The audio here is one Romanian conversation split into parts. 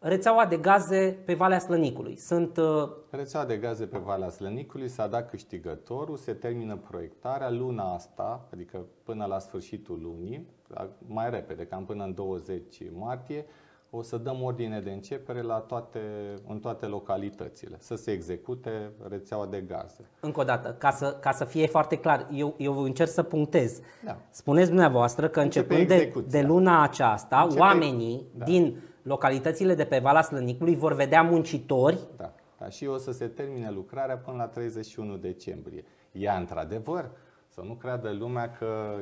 rețeaua de gaze pe Valea Slănicului. Sunt uh, Rețeaua de gaze pe Valea Slănicului s-a dat câștigătorul, se termină proiectarea luna asta, adică până la sfârșitul lunii, mai repede, cam până în 20 martie, o să dăm ordine de începere la toate, în toate localitățile, să se execute rețeaua de gaze. Încă o dată, ca să, ca să fie foarte clar, eu, eu încerc să punctez. Da. Spuneți dumneavoastră că Începe începând de, execuția. de luna aceasta, Începe- oamenii da. din localitățile de pe Valea Slănicului vor vedea muncitori Da, da, și o să se termine lucrarea până la 31 decembrie. Ea, într-adevăr, să nu creadă lumea că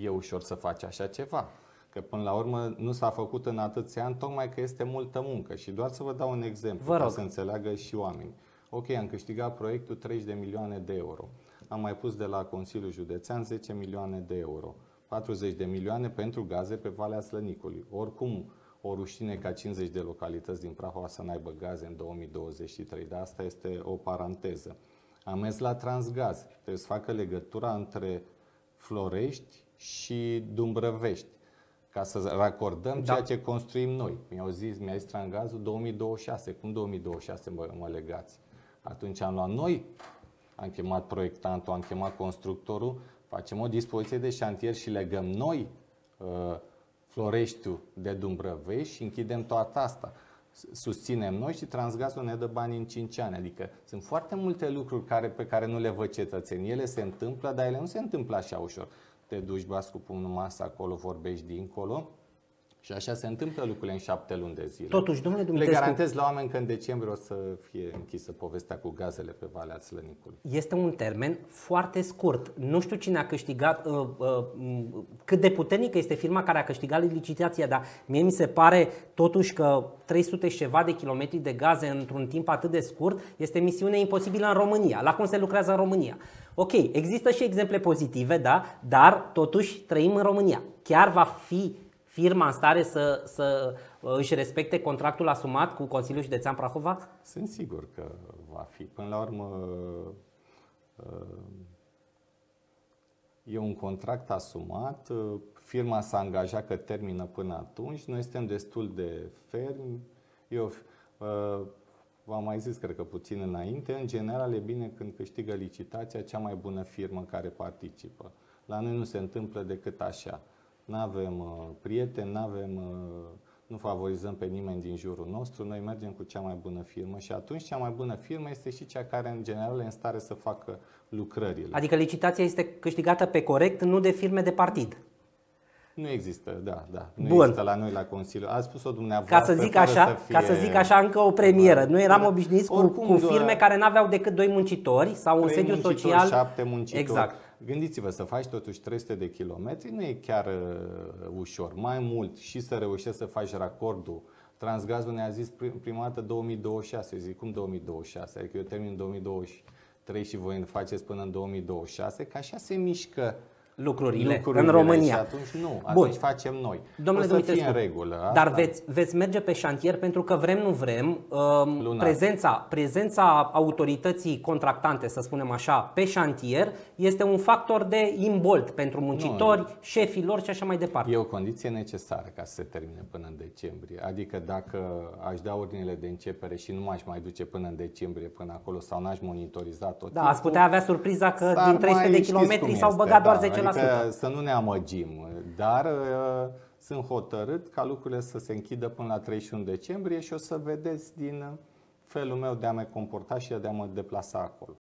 e ușor să faci așa ceva. Că până la urmă nu s-a făcut în atâția ani, tocmai că este multă muncă. Și doar să vă dau un exemplu, Vă ca rog. să înțeleagă și oamenii. Ok, am câștigat proiectul 30 de milioane de euro. Am mai pus de la Consiliul Județean 10 milioane de euro. 40 de milioane pentru gaze pe Valea Slănicului. Oricum, o rușine ca 50 de localități din Prahova să n-aibă gaze în 2023, dar asta este o paranteză. Am mers la Transgaz, trebuie să facă legătura între Florești și Dumbrăvești ca să racordăm Da. ceea ce construim noi. Mi-au zis, mi-a zis Transgazul 2026. Cum 2026 mă, mă legați? Atunci am luat noi, am chemat proiectantul, am chemat constructorul, facem o dispoziție de șantier și legăm noi uh, Floreștiul de Dumbrăvești și închidem toată asta. S- Susținem noi și Transgazul ne dă bani în 5 ani. Adică sunt foarte multe lucruri care, pe care nu le văd cetățenii. Ele se întâmplă, dar ele nu se întâmplă așa ușor. Te duci, bați cu pumnul în masă acolo, vorbești dincolo și așa se întâmplă lucrurile în șapte luni de zile. Totuși, domnule Le Dumitrescu, garantez la oameni că în decembrie o să fie închisă povestea cu gazele pe Valea Slănicului. este un termen foarte scurt. Nu știu cine a câștigat, uh, uh, m, cât de puternică este firma care a câștigat licitația, dar mie mi se pare totuși că 300 și ceva de kilometri de gaze într-un timp atât de scurt este misiune imposibilă în România. La cum se lucrează în România? Ok, există și exemple pozitive, da, dar totuși trăim în România. Chiar va fi firma în stare să, să uh, își respecte contractul asumat cu Consiliul Județean Prahova? Sunt sigur că va fi. Până la urmă, uh, e un contract asumat, uh, firma s-a angajat că termină până atunci, noi suntem destul de fermi. Eu uh, v-am mai zis, cred că puțin înainte, în general e bine când câștigă licitația cea mai bună firmă care participă. La noi nu se întâmplă decât așa. Nu avem uh, prieteni, nu avem uh, nu favorizăm pe nimeni din jurul nostru, noi mergem cu cea mai bună firmă și atunci cea mai bună firmă este și cea care în general e în stare să facă lucrările. Adică licitația este câștigată pe corect, nu de firme de partid. Nu există, da, da. Nu Bun. există la noi la Consiliu. A spus-o dumneavoastră. Ca să zic fără așa, să fie... ca să zic așa încă o premieră. Nu eram obișnuiți cu, Oricum, cu doar- firme care n-aveau decât doi muncitori sau un Trei sediu muncitori, social. șapte muncitori. Exact. Gândiți-vă să faci totuși 300 de kilometri, nu e chiar uh, ușor. Mai mult și să reușești să faci racordul. Transgazul ne-a zis prim- prima dată 2026. Eu zic, cum 2026? Adică eu termin în 2023 și voi faceți până în 2026, că așa se mișcă Lucrurile, lucrurile în România. Și atunci nu, Bun. atunci facem noi. Domnule o să fie Dumitrescu, în regulă. Dar asta. veți, veți merge pe șantier pentru că vrem, nu vrem, um, Lunar. prezența, prezența autorității contractante, să spunem așa, pe șantier este un factor de imbolt pentru muncitori, șefii lor și așa mai departe. E o condiție necesară ca să se termine până în decembrie. Adică dacă aș da ordinele de începere și nu m-aș mai duce până în decembrie până acolo sau n-aș monitoriza tot Da, ați putea avea surpriza că S-ar din 300 mai- de știți kilometri cum s-au este, băgat doar da, 10%. Adică să nu ne amăgim, dar uh, sunt hotărât ca lucrurile să se închidă până la 31 decembrie și o să vedeți din felul meu de a mă comporta și de a mă deplasa acolo.